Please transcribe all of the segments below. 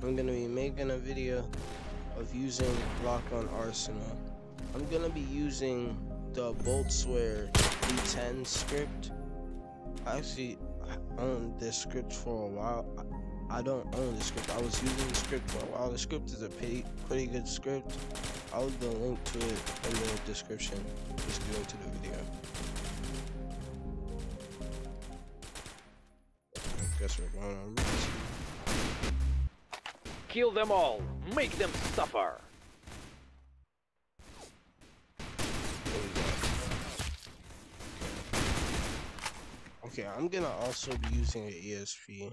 I'm gonna be making a video of using Lock on Arsenal. I'm gonna be using the Boltzwehr V10 script. I actually owned this script for a while. I don't own the script. I was using the script for a while. The script is a pretty, pretty good script. I'll leave the link to it in the description. Just go to the video. Guess we're going on. Kill them all. Make them suffer. Okay, I'm gonna also be using an ESP.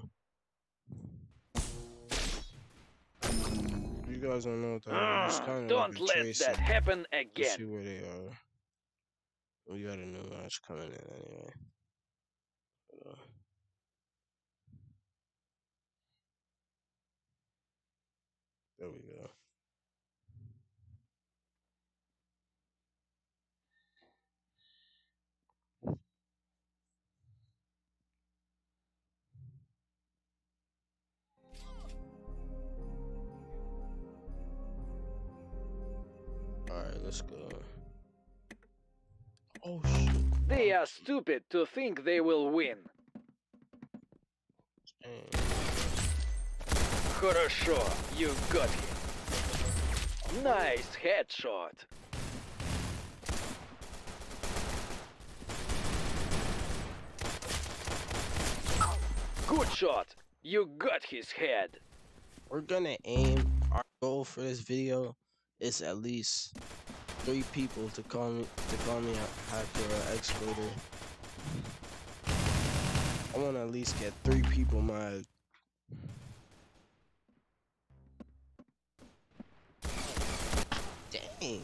You guys don't know what that Ah, is. Kind of don't like let that happen again. see where they are. We got a new match coming in anyway. Uh, there we go. Alright, let's go. Oh shit. They are stupid to think they will win. Dang. Хорошо, you got him. Nice headshot. Good shot. You got his head. We're gonna aim. Our goal for this video is at least three people to call me to call me a hacker or exploiter. I want to at least get three people mad. Dang.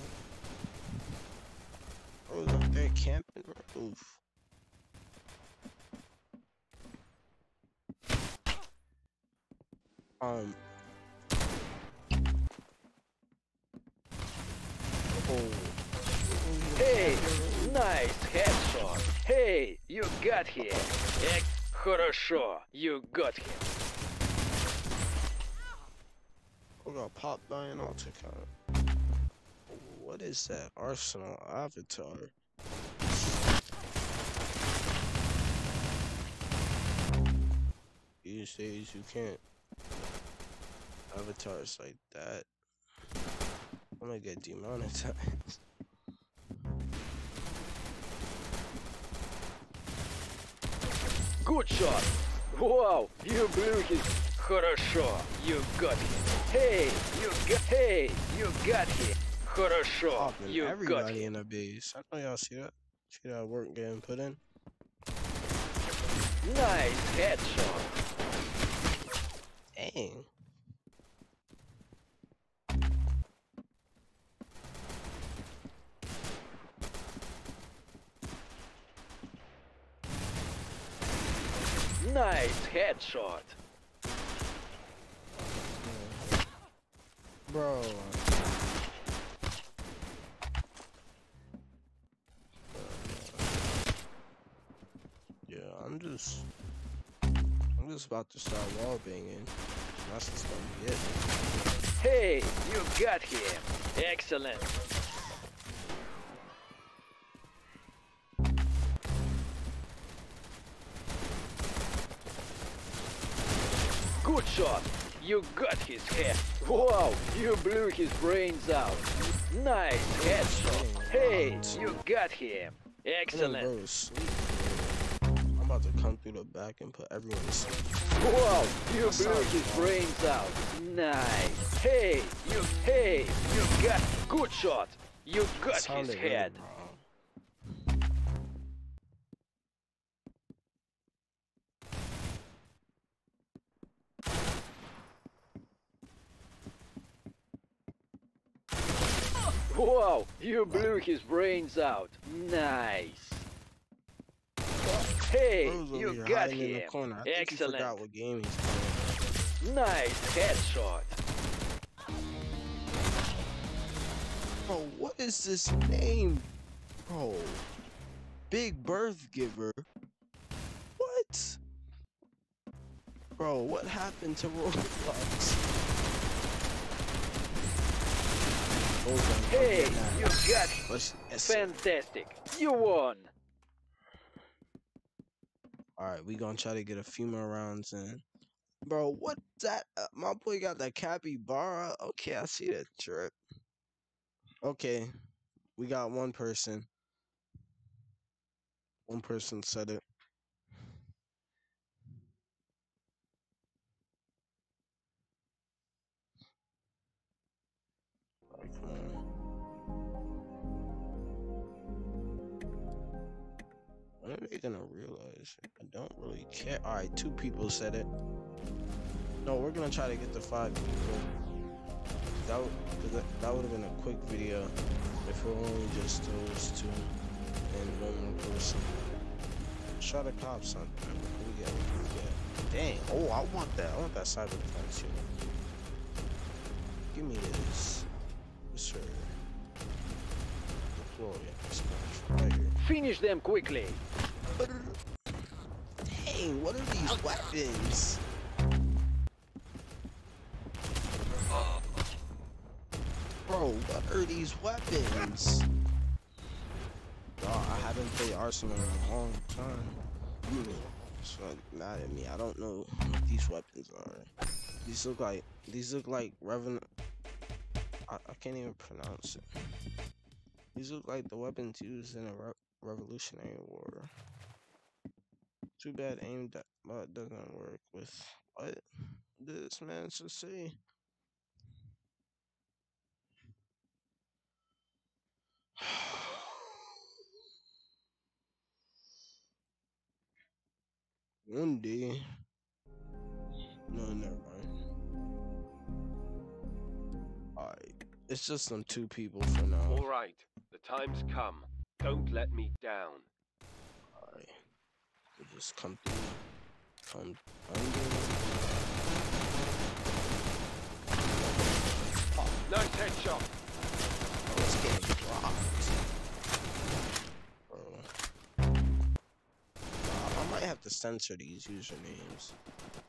Bro's up there camping. bro. Oof. Um. Oh. Hey, nice headshot. Hey, you got him. Ex- Хорошо, you got him. We got popped by an altar count. What is that Arsenal avatar? You say you can't avatars like that. I'm gonna get demonetized. Good shot. Wow, you blew his. Хорошо, you got him. Hey, you got. Hey, you got him. Хорошо, Popping you got everybody him. in the base. I know y'all see that. See that work getting put in. Nice headshot. Dang. Nice headshot. Bro. I'm just I'm just about to start wall banging. That's just gonna be it. Hey, you got him. Excellent. Good shot. You got his head. Wow, you blew his brains out. Nice headshot. Hey, you got him. Excellent. About to come through the back and put everyone to sleep. Wow, you blew his brains out. Nice. Hey, you, hey, you got, good shot. You got his head. wrong. Wow, you blew his brains out. Nice. Hey, you got him. Excellent. forgot what game he's playing. Nice headshot. Bro, what is this name? Bro. Big Birth Giver. What? Bro, what happened to Roblox? Hey, you got it! Fantastic. You won. All right, we gonna try to get a few more rounds in. Bro, what that? Uh, my boy got that capybara. Okay, I see that trip. Okay, we got one person. One person said it. Are they gonna realize I don't really care? Alright, two people said it. No, we're gonna try to get to five people. That would, that, would have been a quick video if it only just those two and one more person. Try to cop something. We get? We get? Dang. Oh, I want that. I want that cyber defense unit. Give me this. Sir. Deploy. Finish them quickly. Dang, what are these weapons? Bro, what are these weapons? Dawg, I haven't played Arsenal in a long time. So mad at me. I don't know what these weapons are. These look like these look like Revenant. I, I can't even pronounce it. These look like the weapons used in a re Revolutionary War. Too bad aim that but doesn't work with what this man just say? One day. No, never mind. Alright. It's just some two people for now. All right, the time's come. Don't let me down. We'll just come through. Come under. Nice headshot. Oh, it's getting dropped. Bro. Uh, I might have to censor these usernames.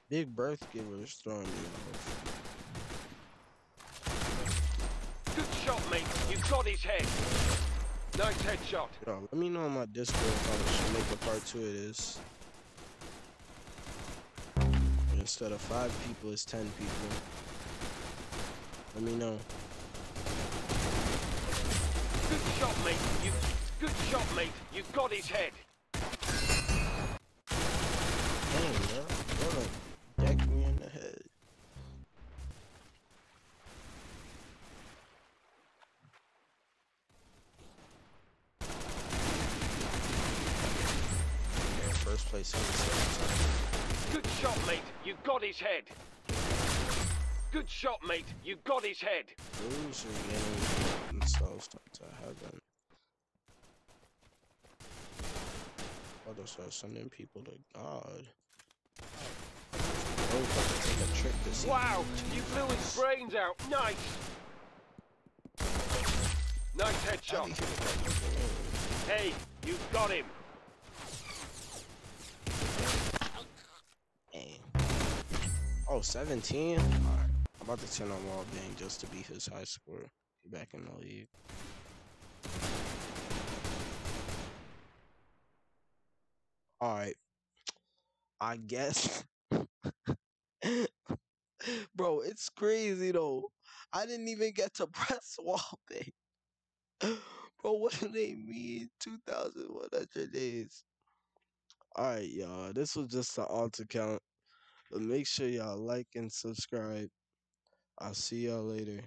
Big birth givers throwing me off. Good shot, mate. You got his head. Nice headshot. Yo, let me know on my Discord if I should make a part two of this. Instead of five people, it's ten people. Let me know. Good shot, mate. You. Good shot, mate. You got his head. Dang. You're gonna deck me in the head. Place in the second Good shot, mate. You got his head. Good shot, mate. You got his head. Those uh, are getting themselves to heaven. Just start sending people to God. Oh, if I can take a trip to Wow, you blew his brains out. Nice. Nice headshot. you hit that? Hey, you got him. Dang. Oh, 17? Alright. I'm about to turn on wall bang just to beat his high score. Back in the league. Alright. I guess. Bro, it's crazy though. I didn't even get to press wall bang. Bro, what do they mean? 2,100 days. Alright, y'all. This was just an alt account. But make sure y'all like and subscribe. I'll see y'all later.